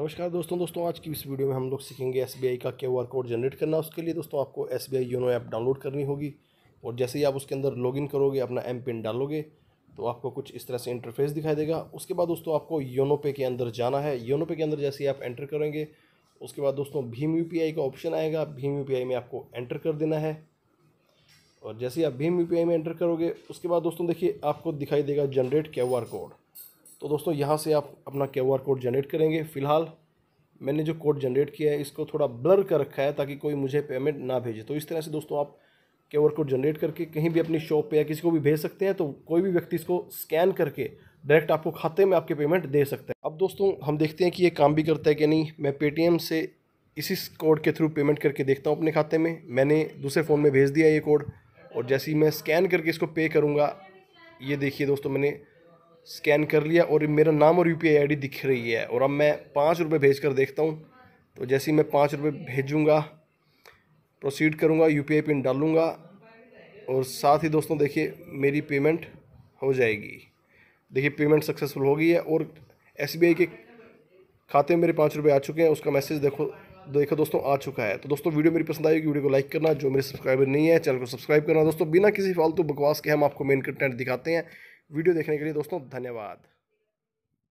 नमस्कार दोस्तों दोस्तों, आज की इस वीडियो में हम लोग सीखेंगे एसबीआई का क्यू आर कोड जनरेट करना उसके लिए। दोस्तों, आपको S B I YONO app download करनी होगी और जैसे ही आप उसके अंदर लॉगिन करोगे, अपना एम पिन डालोगे तो आपको कुछ इस तरह से इंटरफेस दिखाई देगा। उसके बाद दोस्तों, आपको योनो पे के अंदर जाना है। योनो पे के अंदर जैसे ही आप एंटर करेंगे, उसके बाद दोस्तों, भीम यूपीआई का ऑप्शन आएगा। भीम यूपीआई में आपको एंटर कर देना है। और जैसे ही आप भीम यूपीआई में एंटर करोगे, उसके बाद दोस्तों देखिए, आपको दिखाई देगा जनरेट क्यू आर कोड तो दोस्तों, यहाँ से आप अपना क्यू आर कोड जनरेट करेंगे। फ़िलहाल मैंने जो कोड जनरेट किया है, इसको थोड़ा ब्लर कर रखा है ताकि कोई मुझे पेमेंट ना भेजे। तो इस तरह से दोस्तों, आप क्यू आर कोड जनरेट करके कहीं भी अपनी शॉप पे या किसी को भी भेज सकते हैं तो कोई भी व्यक्ति इसको स्कैन करके डायरेक्ट आपको खाते में आपके पेमेंट दे सकते हैं। अब दोस्तों, हम देखते हैं कि ये काम भी करता है कि नहीं। मैं पेटीएम से इसी कोड के थ्रू पेमेंट करके देखता हूँ अपने खाते में। मैंने दूसरे फ़ोन में भेज दिया ये कोड और जैसे ही मैं स्कैन करके इसको पे करूँगा, ये देखिए दोस्तों, मैंने स्कैन कर लिया और मेरा नाम और यू पी आई दिख रही है। और अब मैं पाँच रुपये भेज कर देखता हूँ। तो जैसे ही मैं पाँच रुपये भेजूँगा प्रोसीड करूँगा यू पी आई पिन डालूँगा और साथ ही दोस्तों देखिए, मेरी पेमेंट हो जाएगी। देखिए पेमेंट सक्सेसफुल हो गई है और एस बी आई के खाते में मेरे पाँच रुपये आ चुके हैं। उसका मैसेज देखो देखो दोस्तों, आ चुका है। तो दोस्तों, वीडियो मेरी पसंद आएगी वीडियो को लाइक करना। जो मेरे सब्सक्राइबर नहीं है, चैनल को सब्सक्राइब करना। दोस्तों, बिना किसी फालतू बकवास के हम आपको मेन कंटेंट दिखाते हैं। वीडियो देखने के लिए दोस्तों धन्यवाद।